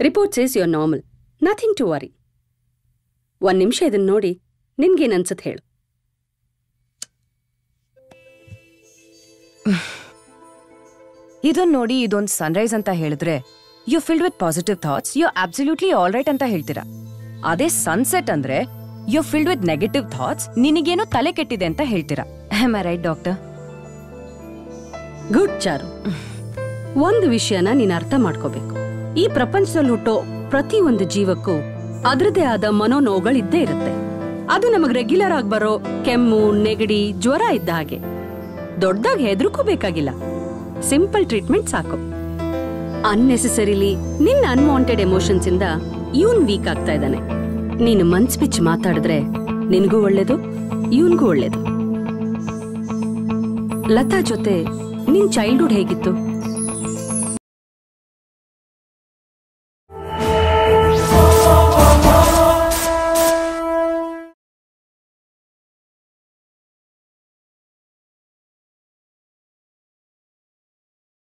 Report says your normal nothing to worry ಒಂದ್ ನಿಮಿಷ ಇದನ್ನ ನೋಡಿ ನಿನ್ಗೇನ್ ಅನ್ಸತ್ ಹೇಳು. ಇದನ್ ನೋಡಿ ಇದೊಂದು ಸನ್ರೈಸ್ ಅಂತ ಹೇಳಿದ್ರೆ you filled with positive thoughts you absolutely all right ಅಂತ ಹೇಳ್ತೀರಾ? ಅದೇ ಸನ್ಸೆಟ್ ಅಂದ್ರೆ you filled with negative thoughts ನಿನಗೇನೋ ತಲೆ ಕೆಟ್ಟಿದೆ ಅಂತ ಹೇಳ್ತೀರಾ? I right doctor good Charu ಒಂದು ವಿಷಯನ ನೀನು ಅರ್ಥ ಮಾಡ್ಕೋಬೇಕು. ಈ ಪ್ರಪಂಚದಲ್ಲಿ ಹುಟ್ಟೋ ಪ್ರತಿ ಒಂದು ಜೀವಕ್ಕೂ ಅದರದೇ ಆದ ಮನೋನೋವುಗಳಿದ್ದೇ ಇರುತ್ತೆ. ಅದು ನಮಗೆ ರೆಗ್ಯುಲರ್ ಆಗಿ ಬರೋ ಕೆಮ್ಮು, ನೆಗಡಿ, ಜ್ವರ ಇದ್ದ ಹಾಗೆ. ದೊಡ್ಡದಾಗಿ ಹೆದರ್ಕೂ ಬೇಕಾಗಿಲ್ಲ. ಸಿಂಪಲ್ ಟ್ರೀಟ್ಮೆಂಟ್ ಸಾಕು. ಅನ್ನೆಸೆಸರಿಲಿ ನಿನ್ನ ಅನ್ವಾಂಟೆಡ್ ಎಮೋಷನ್ಸ್ ಇಂದ ಇವನ್ ವೀಕ್ ಆಗ್ತಾ ಇದ್ದಾನೆ. ನೀನು ಮನ್ಸ್ ಬಿಚ್ಚಿ ಮಾತಾಡಿದ್ರೆ ನಿನ್ಗೂ ಒಳ್ಳೇದು, ಇವನ್ಗೂ ಒಳ್ಳೇದು. ಲತಾ ಜೊತೆ ನಿನ್ ಚೈಲ್ಡ್ಹುಡ್ ಹೇಗಿತ್ತು?